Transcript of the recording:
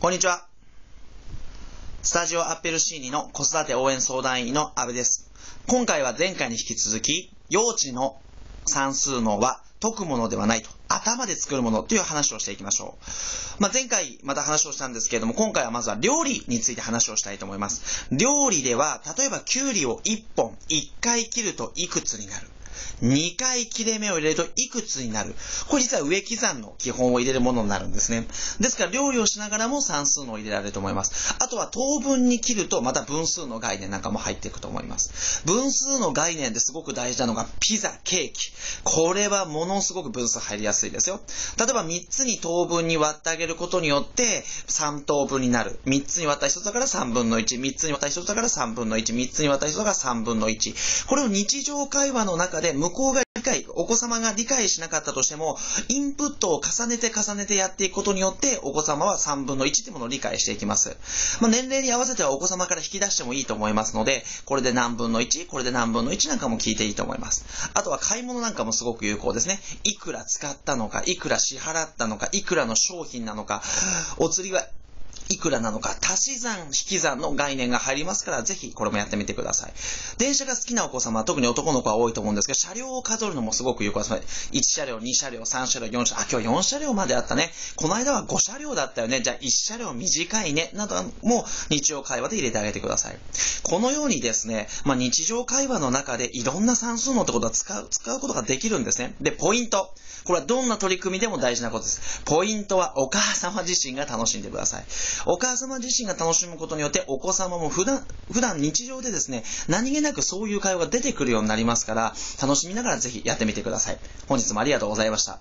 こんにちは。スタジオアッペルシーニの子育て応援相談員の阿部です。今回は前回に引き続き、幼稚の算数のは解くものではないと、頭で作るものという話をしていきましょう。まあ、前回また話をしたんですけれども、今回はまずは料理について話をしたいと思います。料理では、例えばきゅうりを1本、1回切るといくつになる2回切れ目を入れるといくつになる？これ実は上刻算の基本を入れるものになるんですね。ですから料理をしながらも算数のを入れられると思います。あとは等分に切るとまた分数の概念なんかも入っていくと思います。分数の概念ですごく大事なのがピザ、ケーキ。これはものすごく分数入りやすいですよ。例えば3つに等分に割ってあげることによって3等分になる。3つに割った1つだから3分の1。3つに割った1つだから3分の1。3つに割った1つだから3分の1。これを日常会話の中でで向こうが理解、お子様が理解しなかったとしても、インプットを重ねて重ねてやっていくことによって、お子様は3分の1ってものを理解していきます。まあ、年齢に合わせてはお子様から引き出してもいいと思いますので、これで何分の1、これで何分の1なんかも聞いていいと思います。あとは買い物なんかもすごく有効ですね。いくら使ったのか、いくら支払ったのか、いくらの商品なのか、お釣りはいくらなのか、足し算、引き算の概念が入りますから、ぜひこれもやってみてください。電車が好きなお子様特に男の子は多いと思うんですけど、車両を数えるのもすごく有効です。1車両、2車両、3車両、4車両、あ、今日4車両まであったね。この間は5車両だったよね。じゃあ1車両短いね。なども日常会話で入れてあげてください。このようにですね、まあ、日常会話の中でいろんな算数のってことは使う、使うことができるんですね。で、ポイント。これはどんな取り組みでも大事なことです。ポイントはお母様自身が楽しんでください。お母様自身が楽しむことによってお子様も普段、普段日常でですね、何気なくそういう会話が出てくるようになりますから、楽しみながらぜひやってみてください。本日もありがとうございました。